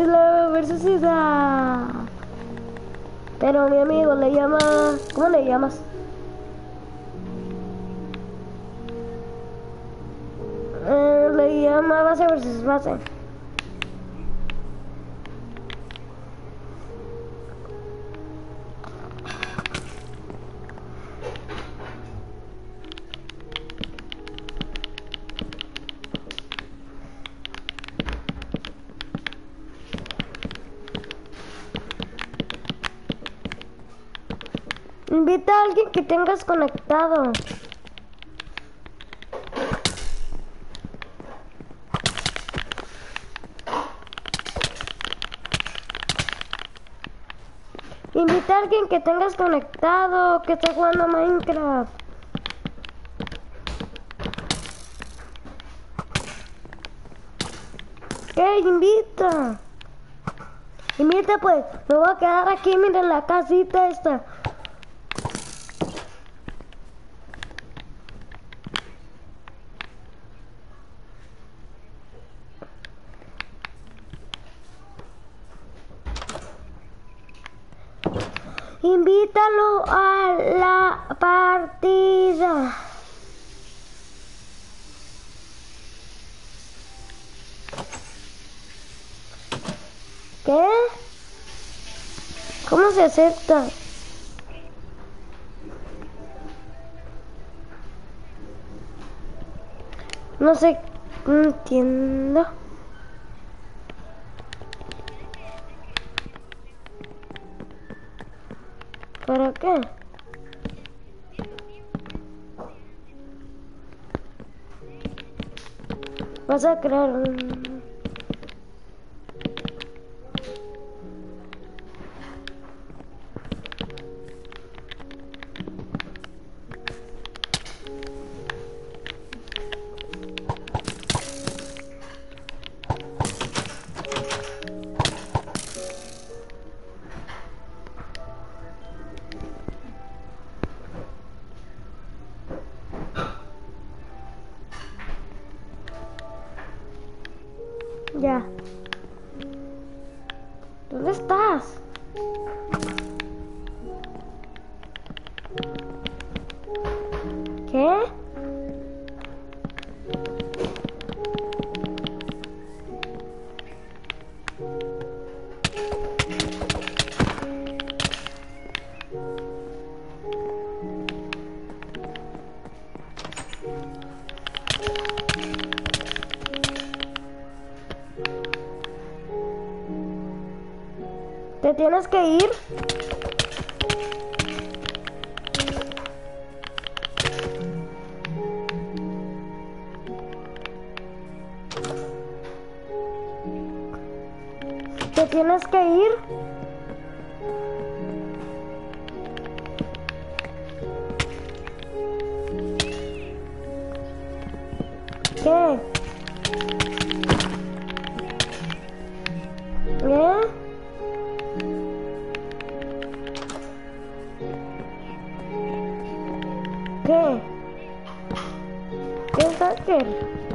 Isla versus Isla. Pero mi amigo le llama... ¿Cómo le llamas? Eh, le llama base versus base. Que tengas conectado. Invita a alguien que tengas conectado, que esté jugando Minecraft. ¿Qué? Invita. Invita pues, me voy a quedar aquí, miren la casita esta. Invítalo a la partida. ¿Qué? ¿Cómo se acepta? No sé, no entiendo. Vas a crear un... Ya. ¿Dónde estás? Tienes que ir? ¿Qué? ¿Qué es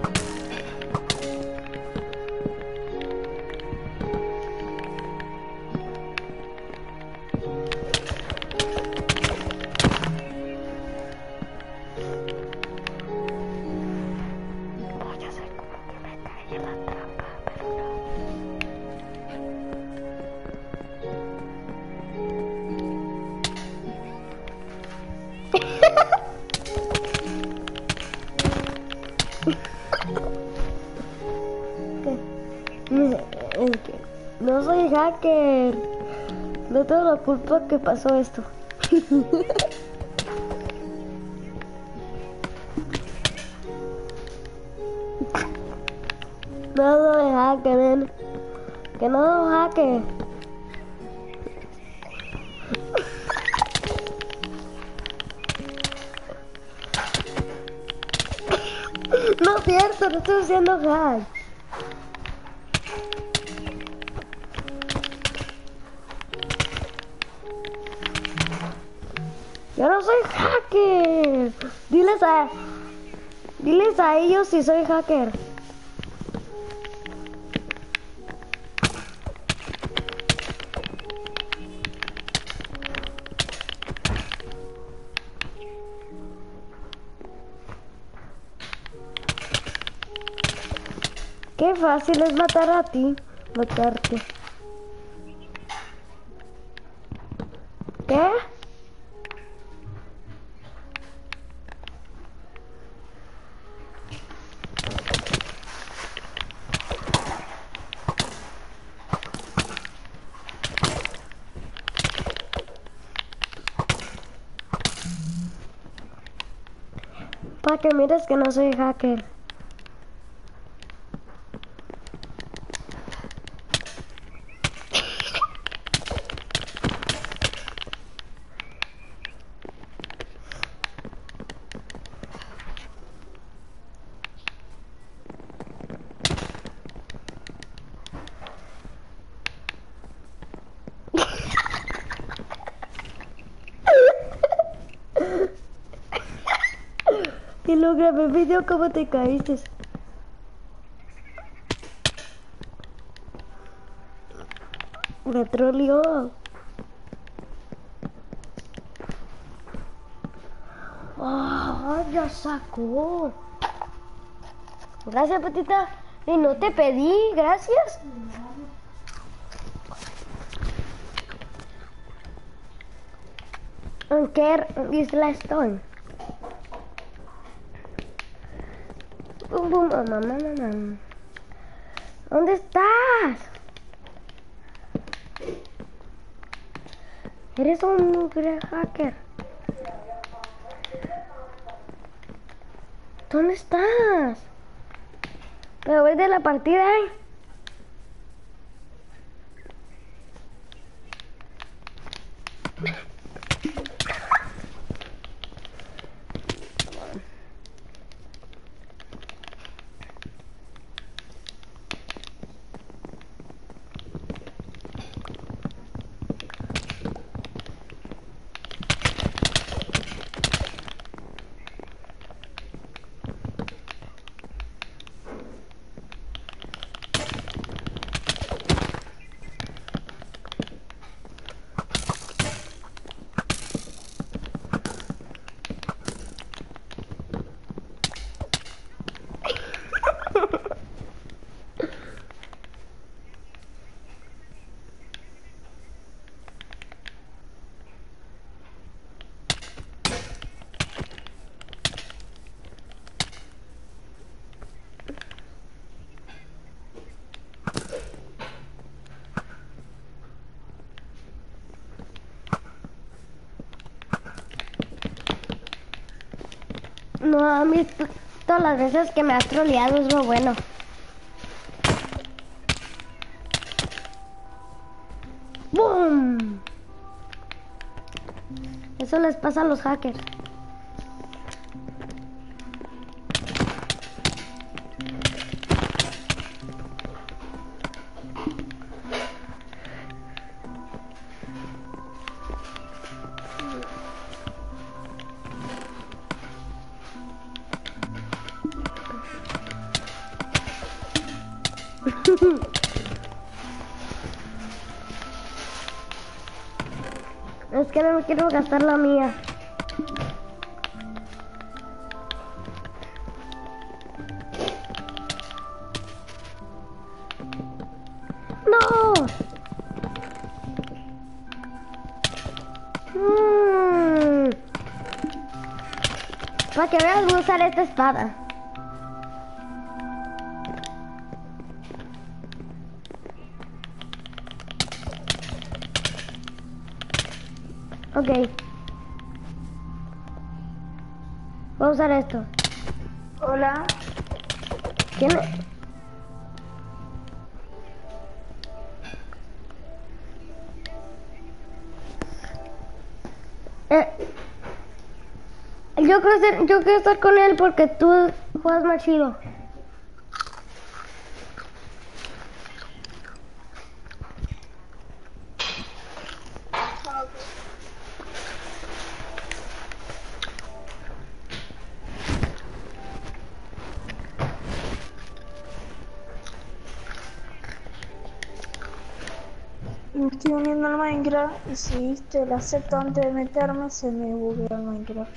culpa que pasó esto. No soy hacker, nen. Que no soy hacker. No es cierto, no estoy haciendo hack. Yo no soy hacker. Diles a Diles a ellos si soy hacker. Qué fácil es matar a ti, matarte. Para que mires que no soy hacker. Y lo grabé video como te caíste. Me troleó. Oh, ya sacó. Gracias, Patita. Y no te pedí, gracias. ¿En qué isla estoy? Bum, mamá, mamá. ¿Dónde estás? Eres un gran hacker. ¿Dónde estás? Pero ves de la partida, ¿eh? No, a mí todas las veces que me has troleado es lo bueno. ¡Boom! Eso les pasa a los hackers. Quiero gastar la mía. ¡No! Mm. Para que veas voy a usar esta espada. Ok. Voy a usar esto. Hola. ¿Quién? Eh, yo quiero ser- yo quiero estar con él porque tú juegas más chido. Y si viste el acepto antes de meterme se me bugueó el Minecraft.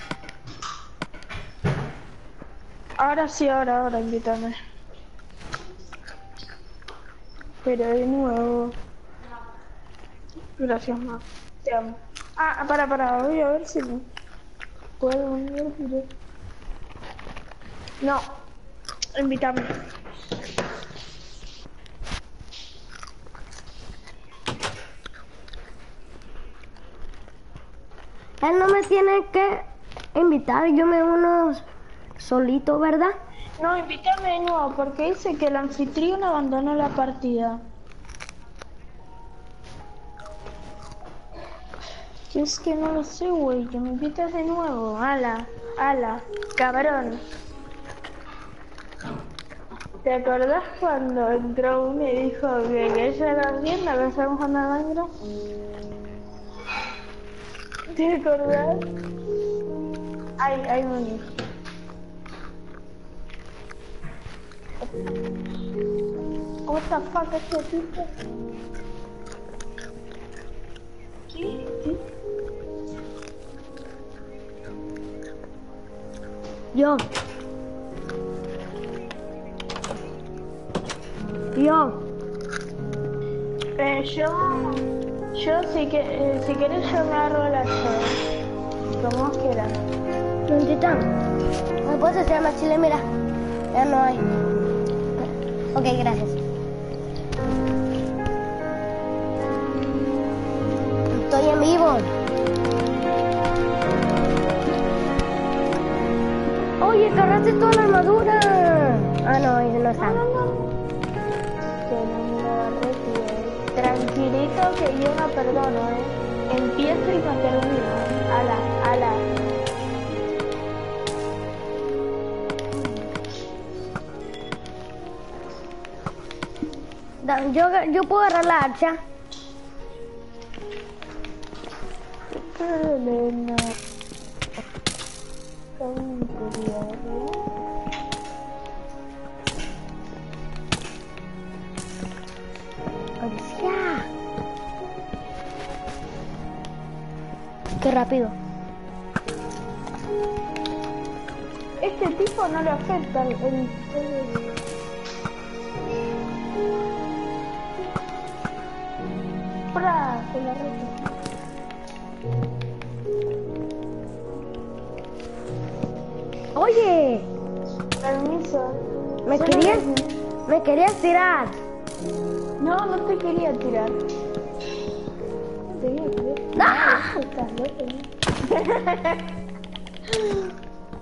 Ahora sí, ahora, ahora, invítame. Pero de nuevo. Gracias, ma. Te amo. Ah, para, para, voy a ver si puedo unir. No, invítame. Él no me tiene que invitar, yo me uno solito, ¿verdad? No, invítame de nuevo porque dice que el anfitrión abandonó la partida. Yo es que no lo sé, güey, que me invitas de nuevo. Ala, ala, cabrón. ¿Te acordás cuando entró uno y dijo que, ella era bien, la que estamos jugando a Minecraft? ¿Te acordás? Ay, ay, un What the fuck es este tipo? ¿Qué? ¿Qué? Yo. Yo. Eh, yo, si, que, eh, si querés yo la llave. Como vos quieras. Tita, ¿me puedes hacer más chile? Mira, ya no hay. Ok, gracias. Estoy en vivo. Oye, cargaste toda la armadura. Ah, no, no está. Tranquilito que yo no perdono, eh. Empiezo y no termino. Ala, ala. Da- Yo, yo puedo agarrar la hacha. Qué rápido. Este tipo no le afecta el... el, el- Pra, se la reta. Oye, Permiso. me querías, me querías tirar. No, no te quería tirar. ¡Ah! Estás loco.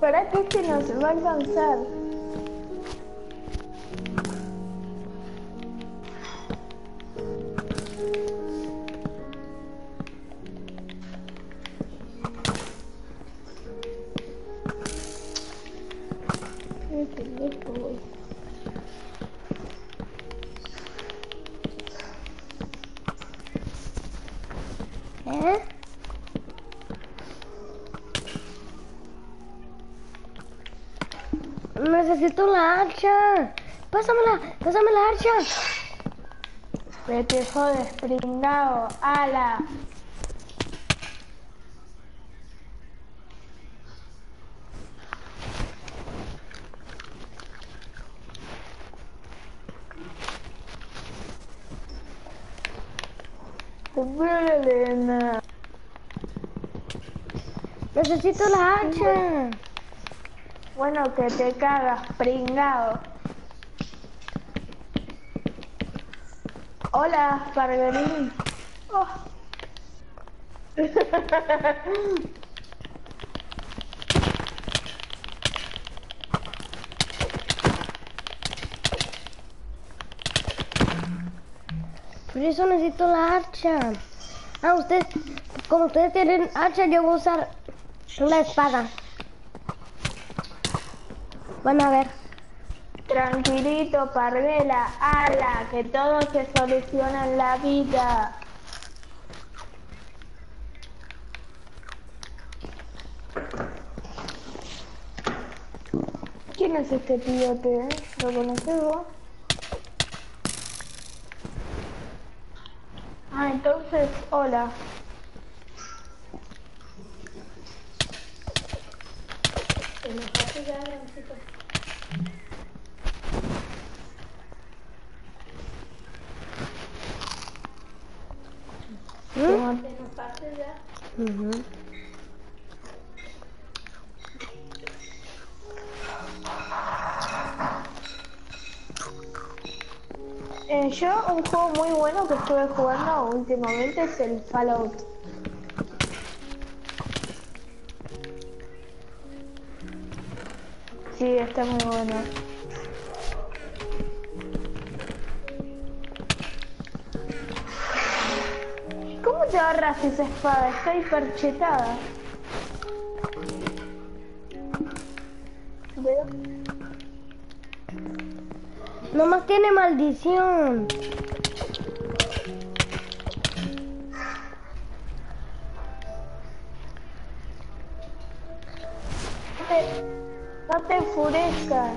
Para que este no se va a alcanzar. Necesito la hacha. Pásamela, pásame la hacha. Vete jodes, pringao, ala. Elena. Necesito la hacha. Bueno, que te cagas, pringao. Hola, Parguerín. Oh. Por eso necesito la hacha. Ah, ustedes, como ustedes tienen hacha, yo voy a usar una espada. Van a ver. Tranquilito, Parguela, ala, que todo se soluciona en la vida. ¿Quién es este pilote? ¿Lo conoces vos? Ah, entonces, hola. Estuve jugando últimamente es el Fallout. Sí, está muy bueno. ¿Cómo te agarras esa espada? Está hiperchetada. Veo. Nomás tiene maldición. Te enfurezcas.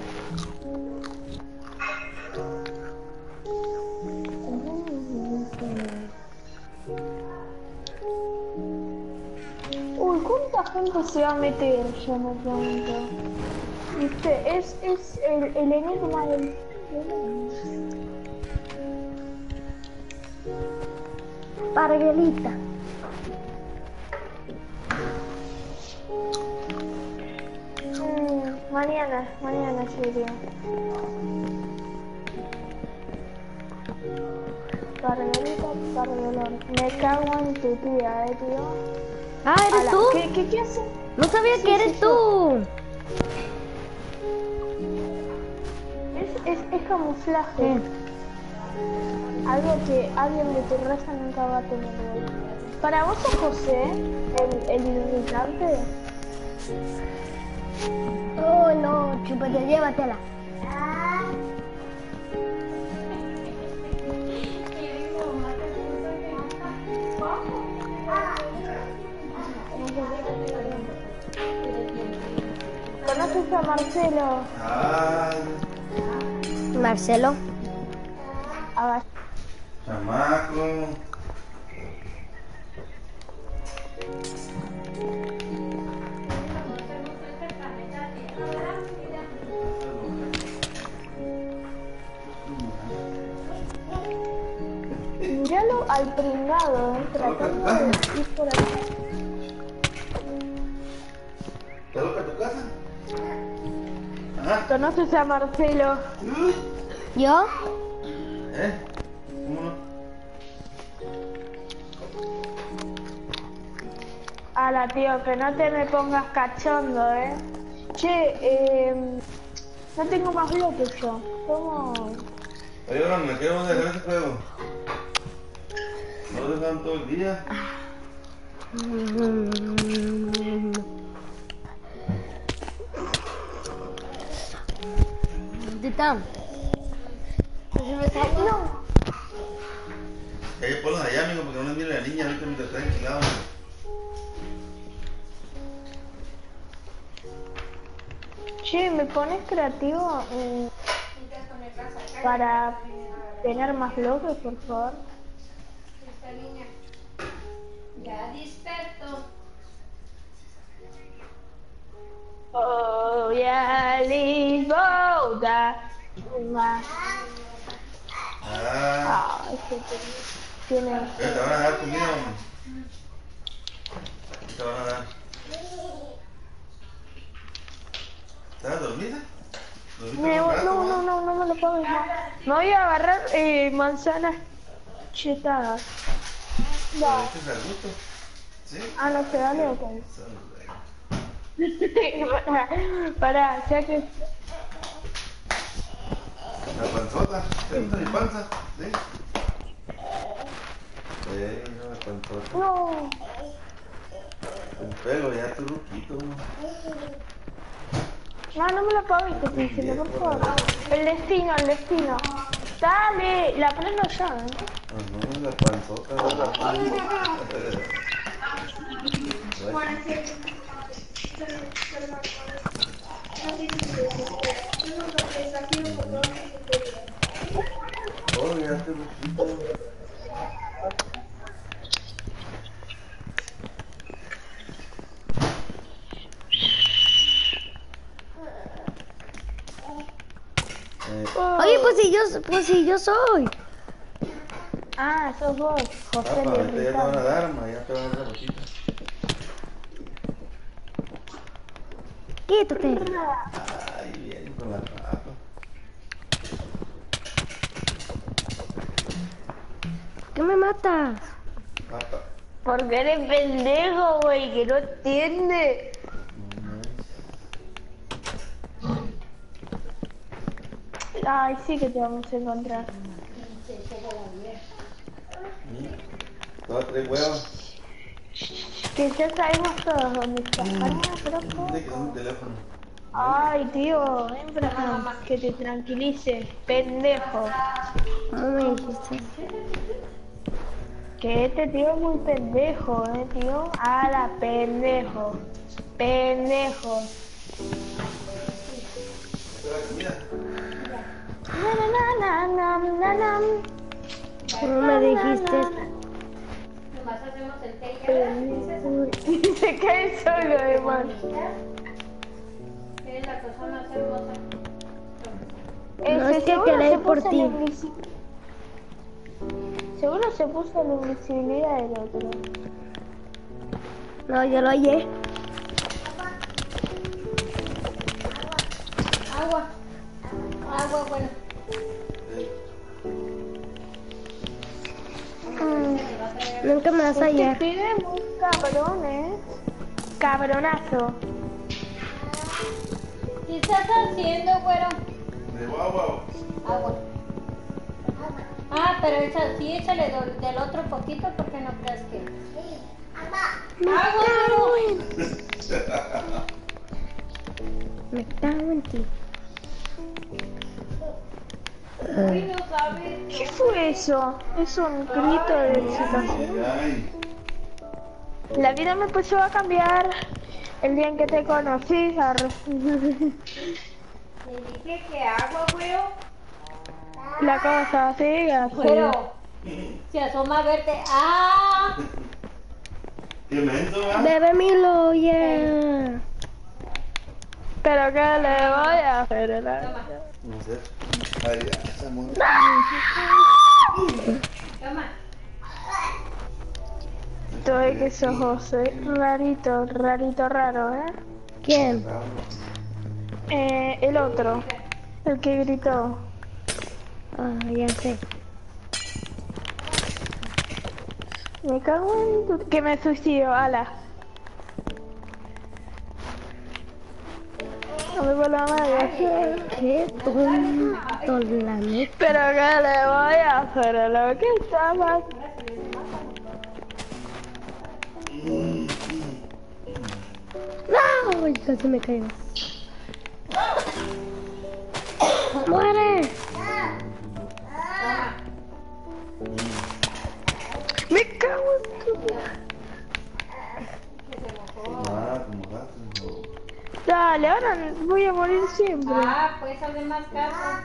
Uy, ¿cuánta gente se va a meter? Yo me pregunto. Viste, es, es el, el enigma del... Parguelita. Mañana, mañana sería. Carmelita, Carmelón. Me cago en tu tía, eh, tío. Ah, ¿eres Ala, tú? ¿Qué, qué, qué hace? No sabía Sí, que eres sí, tú. Es, es, es camuflaje. Algo que alguien de tu raza nunca va a tener. Para vos sos José, el, el. Oh, no, chúpate, llévatela. ¿Conoces a Marcelo? Ah, Marcelo. A chamaco. Tratando de ir por aquí. ¿Te loca tu casa? Ajá. ¿Conoces a Marcelo? ¿Yo? ¿Eh? ¿Cómo no? Ala, tío, que no te me pongas cachondo, eh. Che, eh, no tengo más bloques yo. ¿Cómo? Oye, ahora me quiero dejar ese juego. No dejan todo el día. ¿Dónde están? No. Eh, ponlos allá, amigo, porque no les mire la niña ahorita mientras está enchilado. Che, ¿me pones creativo eh, para tener más bloques, por favor? Esta niña ya despertó. Oh, ya Lisboa. Ah, Ah, este tiene. eh, te van a dar comida, hombre. ¿Qué te van a dar? ¿Estás dormida? ¿Dormiste Me- un rato, no, no, no, no me lo puedo más. Me voy a agarrar eh, manzanas chetadas. Va. ¿Dormiste al gusto? ¿Sí? Ah, no se vale, ok. Para, para, ya que. La panzota. ¿Te gusta mi panza? ¿Sí? Eh, no, la panzota. No. El pelo ya tu ruquito. No, no me lo pagues, te estoy diciendo, por favor. El destino, el destino. Dale, la ¿eh? Panzota. Oh, ya ruquito. Oye, pues si yo, pues si yo soy. Ah, sos vos, José Papá, ahorita ya te van a dar, ma, ya te van a dar la bolsita. Quítate. Ay, bien, con la papa. ¿Qué me matas? Papa. Porque eres pendejo, güey, que no entiende. Ay, sí que te vamos a encontrar. Dos, tres huevos. Que ya sabemos todos dónde está. Pará, pero ¿cómo? ¿Dónde quedó mi teléfono? Ay, tío, ven para acá, que te tranquilice, pendejo. ¿Cómo me dijiste? Que este tío es muy pendejo, eh, tío. A la pendejo. Pendejo. ¿Cómo me dijiste? Nomás hacemos el té y se cae solo, hermano. Eres la cosa más hermosa. No, es que se por ti. Seguro se puso la invisibilidad del otro. No, yo lo hallé. Agua. Agua, bueno. Mm. Nunca me vas a hallar. muy cabrón, ¿eh? Cabronazo. ¿Qué estás haciendo, güero? De guau, Agua. Ah, pero echa, sí, échale del, del otro poquito porque no creas que. Agua, güero. Me cago en ti. ¿Qué fue eso? Es un grito de excitación. La vida me empezó a cambiar el día en que te conocí. Le dije que agua, güero. La cosa sigue así. Güero. Se asoma a verte. ¡Ah! Bebe Milo, yeah. Pero ¿qué le voy a hacer? Toma, No sé. Ay, esa toma. Que sos José. Rarito, rarito, raro, ¿eh? ¿Quién? Eh, el otro. El que gritó. Ah, ya sé. Me cago en tu... Que me suicido, ala. Madre. Qué tonto la neta. Pero ¿qué le voy a hacer a lo que estaba? No, casi me caigo. Muere. Me cago en tu... Ah, como gato. Dale, ahora voy a morir siempre. Ah, pues hazle más caso.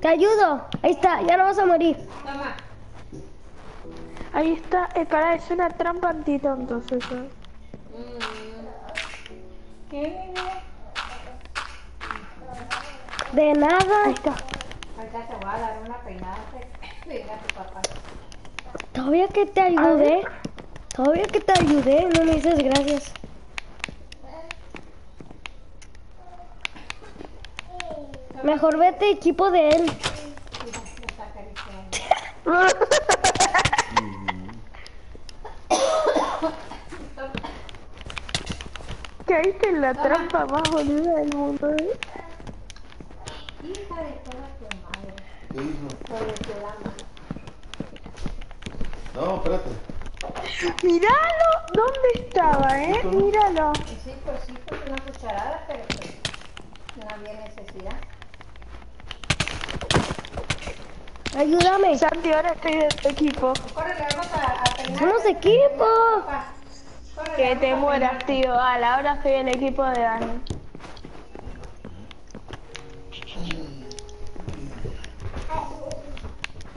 Te ayudo. Ahí está, ya no vas a morir. Toma. Ahí está. Eh, es una trampa antitontos eso. Mm. ¿Qué? De Ahí nada. está. Ahorita te voy a dar una peinada. Venga, tu papá. Todavía que te ayudé. Todavía que te ayudé, no me dices gracias. Mejor vete equipo de él. Caíste en la trampa más boluda del mundo. ¿eh? Hija de toda tu madre. ¿Qué hizo? No, espérate. Míralo, ¿dónde estaba, eh? Míralo. Y sí, pues sí, pues una cucharada, pero pues no había necesidad. Ayúdame. Santi, ahora estoy de tu equipo. Córrele, vamos a, a peinar. Somos equipo. Córrele, Que te a mueras, tío. Ala, ahora soy el equipo de Dani.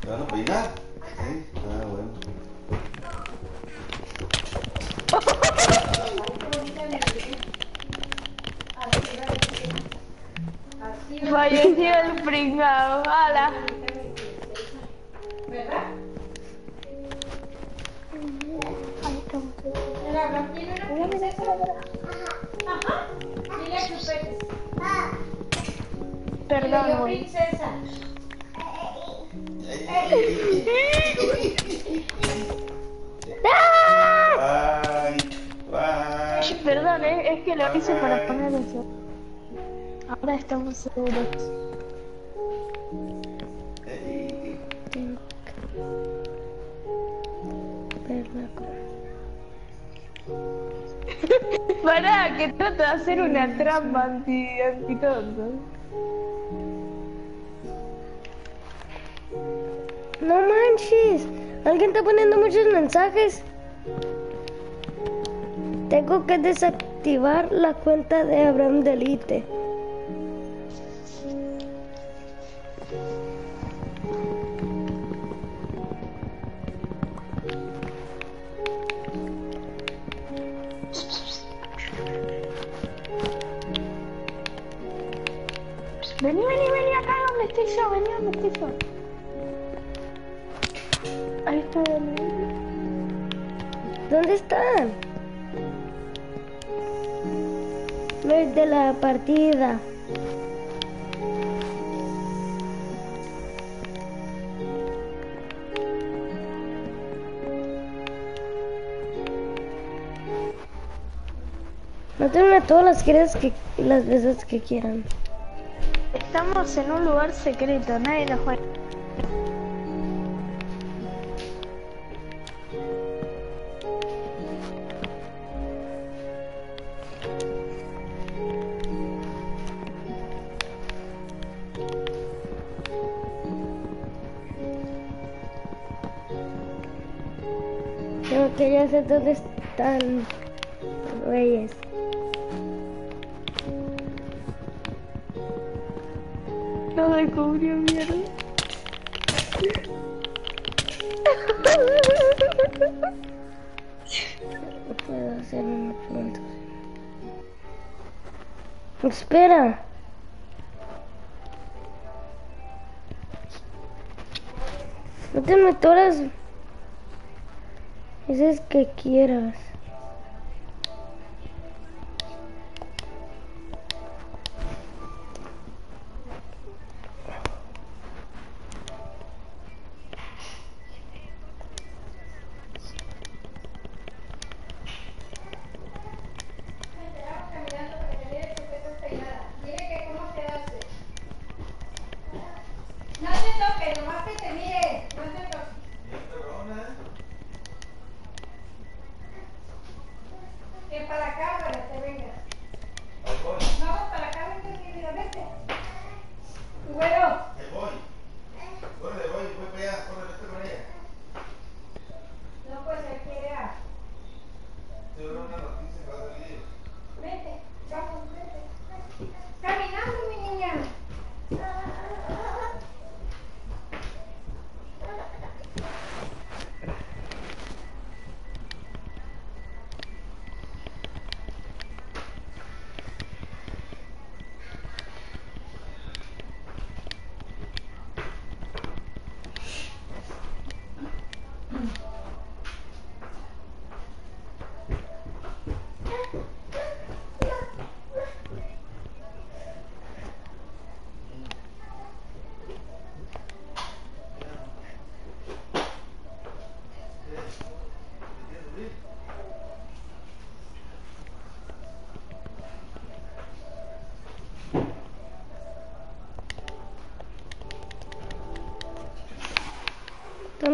¿Te van a peinar? Ah, bueno. Falleció el pringado. Ala. Ajá. Dile a Chupete. Perdón, güey. princesa. Perdón, eh, es que lo hice para poner eso. Ahora estamos seguros. Pará, que trato de hacer una trampa anti, anti tonto. No manches. Alguien está poniendo muchos mensajes. Tengo que desactivar la cuenta de Abraham Delite. Vení, vení, vení acá donde estoy vení donde estoy yo. Ahí estoy. ¿Dónde están? Los de la partida. Mátenme a todas las queridas que las veces que quieran. Estamos en un lugar secreto, nadie nos va Pero quería saber dónde están Puedo hacer. Espera. No te metas esas que quieras.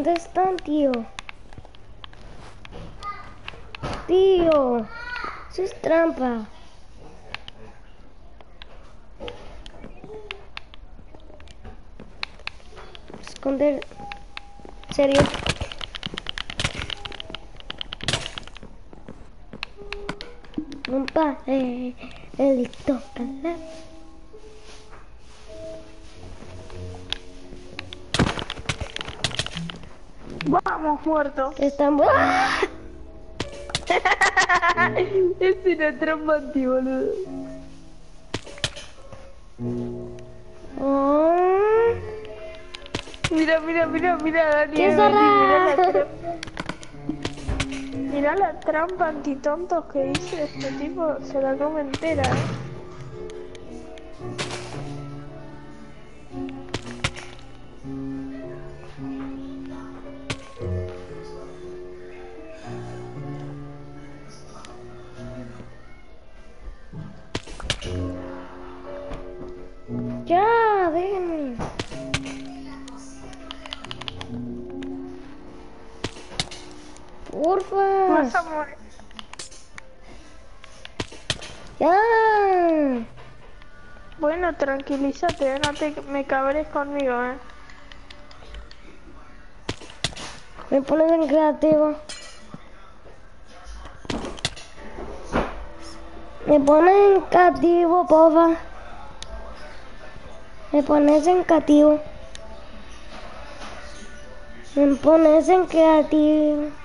¿Dónde están, tío? Tío, eso es trampa. Esconder. ¿Serio? Un padre, el toca Vamos, muerto. Están. ¡Ah! es una trampa anti, boludo. Oh. Mira, mira, mira, mira, Dani. ¡Qué vení, mirá la trampa. mirá la trampa antitontos que dice este tipo, se la come entera, eh. Bueno, tranquilízate, no te me cabres conmigo, eh. Me pones en creativo. Me pones en creativo, porfa. Me pones en creativo. Me pones en creativo.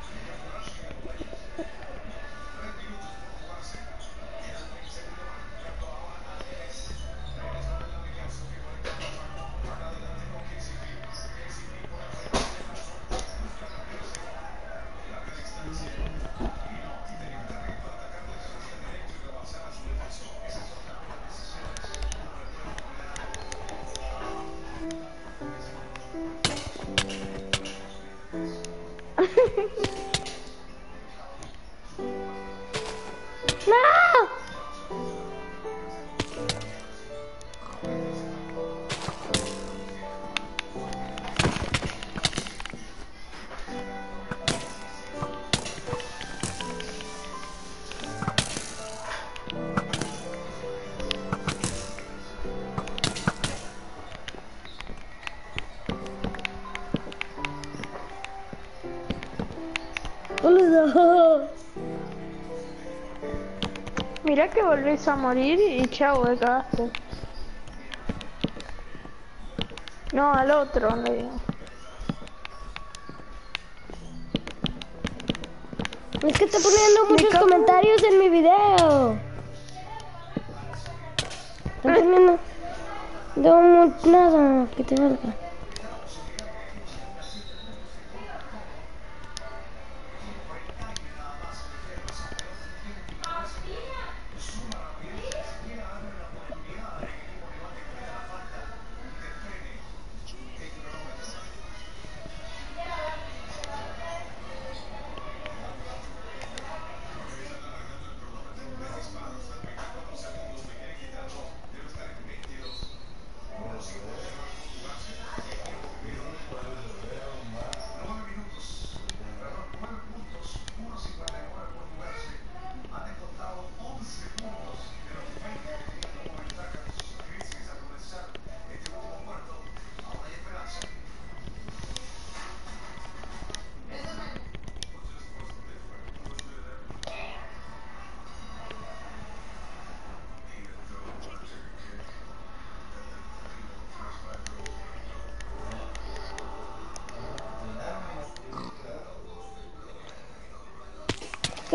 Boludo. Mirá que volvés a morir y chao, de cagaste. No, al otro, le digo. Es que está poniendo muchos cago. comentarios en mi video. Está poniendo... No, nada, que te valga.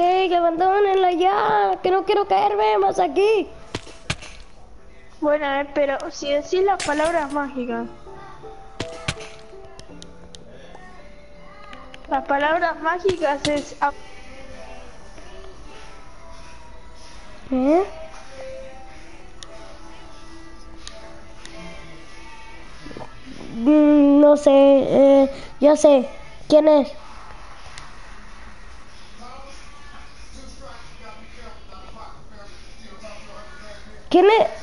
Que, que abandonenla ya, que no quiero caerme más aquí. Bueno, pero si decís las palabras mágicas. Las palabras mágicas es... ¿Eh? Mm, No sé, eh, yo sé. ¿Quién es? ¿Quién es?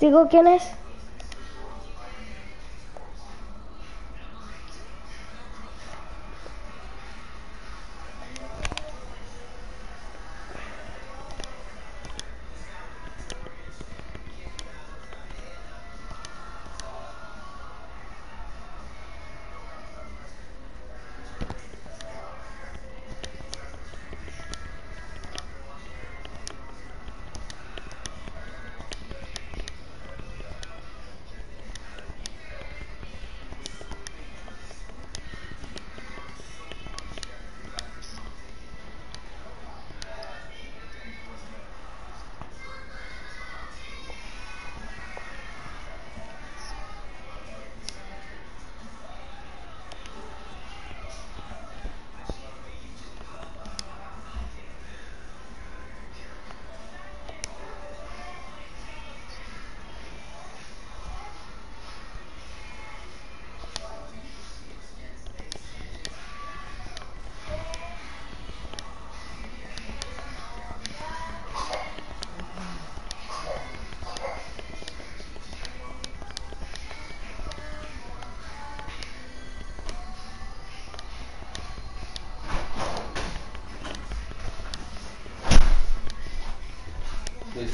¿Digo quién es?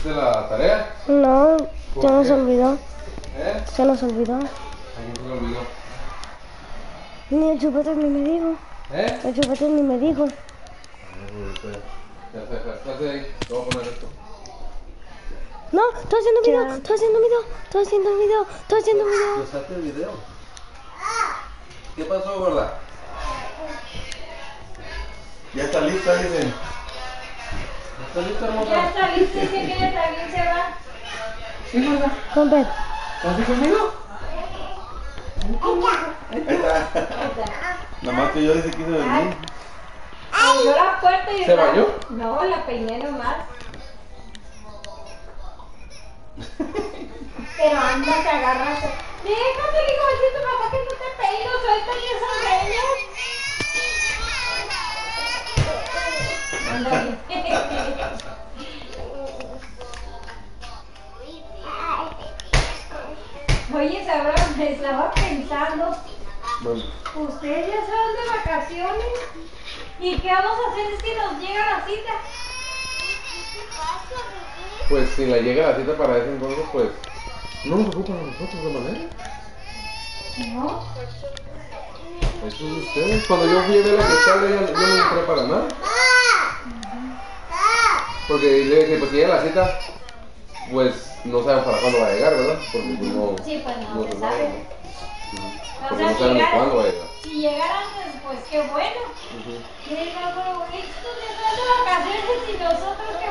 ¿Hiciste la tarea? No, se nos olvidó. ¿Eh? Se nos olvidó. ¿A quién se olvidó? Ni el chupete ni me dijo. ¿Eh? El chupete ni me dijo. Ya se dejaste ahí. Te voy a poner esto. No, estoy haciendo video, estoy haciendo video, estoy haciendo video, estoy haciendo video. ¿Usaste el video? ¿Qué pasó, gorda? Ya está lista, dicen. ¿Estás lista, Ya hermosa? está listo, si quieres también se va. Sí, gorda. Compe, ¿Estás aquí conmigo? Ahí está. Nada más que yo dice que hizo venir. Abrió la puerta y ¿Se está- bañó? No, la peiné nomás. Pero anda, se agarra. se- Déjate, digo, si tu papá que no te peino, suelta y esos greñas. Oye, Sabrán, me estaba pensando. Bueno. Ustedes ya salen de vacaciones. ¿Y qué vamos a hacer? Que nos llega la cita. Pues si la llega la cita para ese entonces, pues no nos ocupan a nosotros de manera. ¿No? Eso es de ustedes. Cuando yo fui a ver la que yo no entré para nada. Porque le dije, pues si llega la cita, pues no saben para cuándo va a llegar, ¿verdad? Porque pues no. Sí, pues no se se sabe. Ujú. O Porque sea, no saben llegar- cuándo va a llegar. Si llegara antes, pues qué bueno. Pero estos ya están de vacaciones y nosotros qué